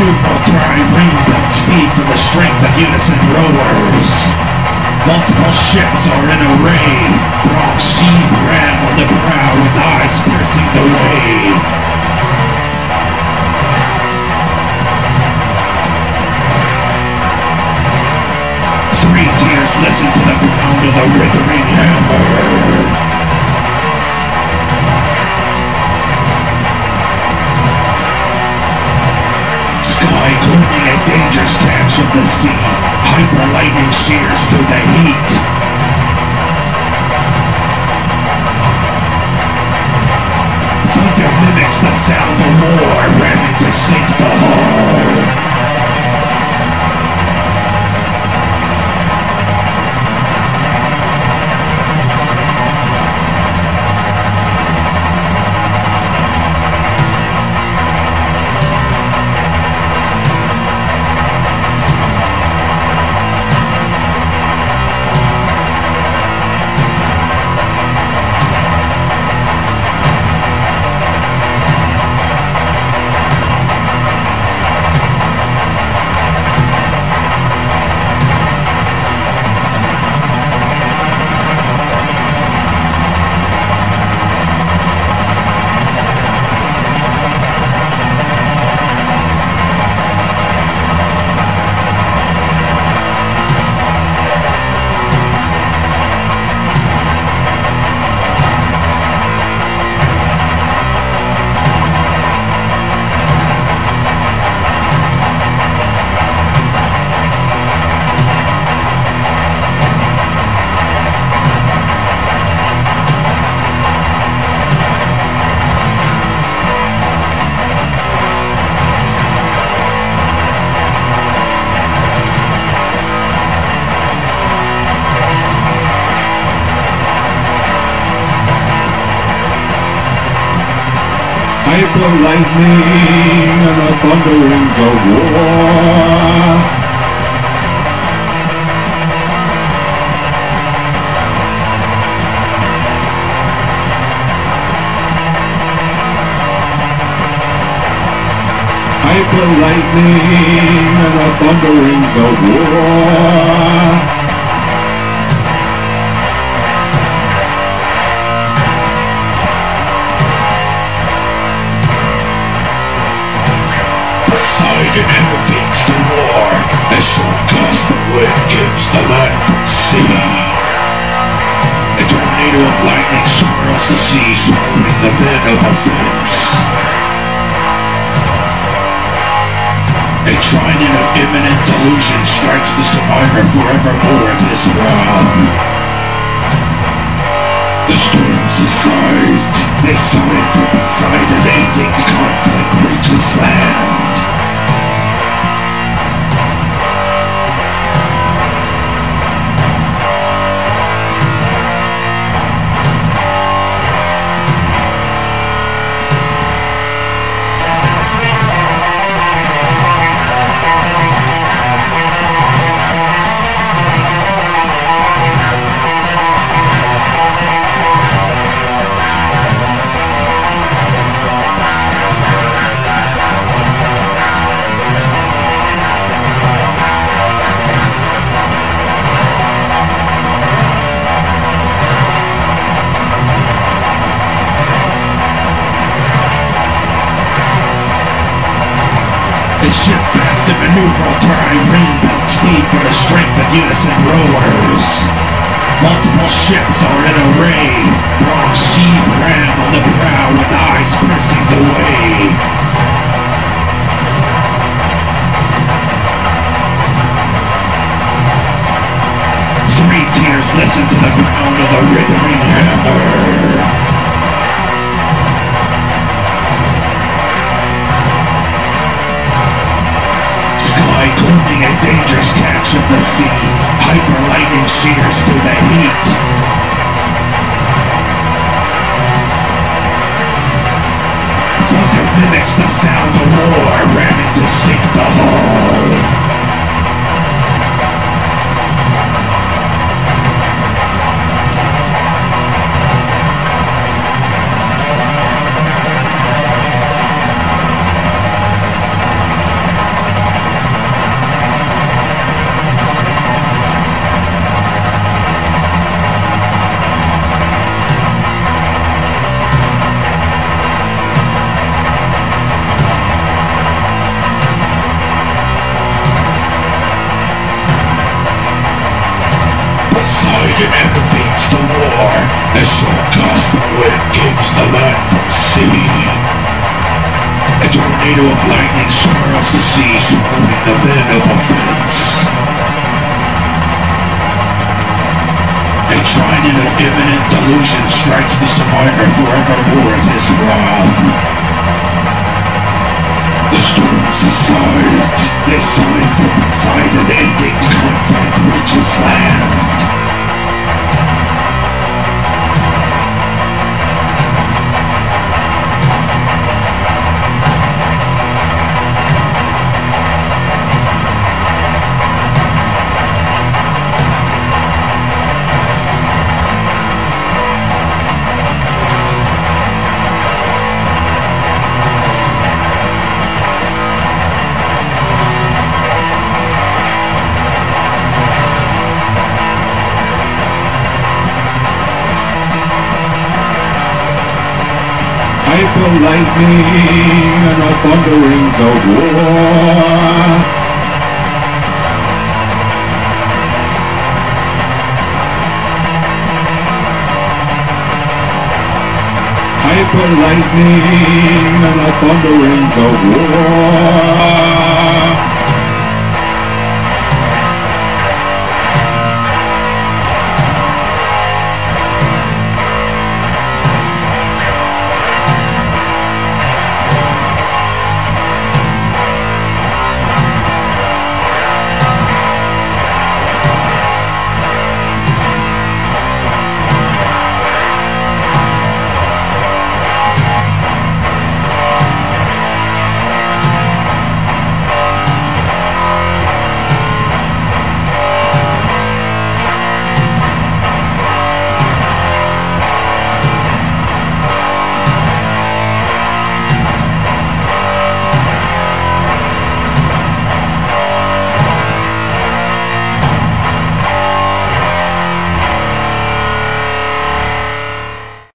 Maneuver trireme built speed for the strength of unison rowers. Multiple ships are in array. Broad sheathed ram on the prow with eyes piercing the way. Listen to the pound of the withering hammer. Of the sea. Hyper lightning shears through the heat. Thunder mimics the sound of war, ramming Hyper lightning and the thunderings of war. Hyper lightning and the thunderings of war. Intervenes the war the from sea. A tornado of lightning swirls the the men. A imminent delusion strikes the survivor forevermore of his wrath. The storm subsides. They sign for Poseidon ending conflict reaches land. Maneuver trireme built speed for the strength of unison rowers. Multiple ships are in array. Broad sheathed ram on the prow with eyes piercing Sky glooming a dangerous catch of the sea. Hyper lightning shears through the heat. Thunder mimics the sound of war, ramming to sink the hull. Sea A tornado of lightning swirls the sea Swallowing the men of offense A trident of imminent delusion strikes the survivor forevermore of his wrath. The storm subsides, Hyper lightning and the thunderings of war. Hyper lightning and the thunderings of war.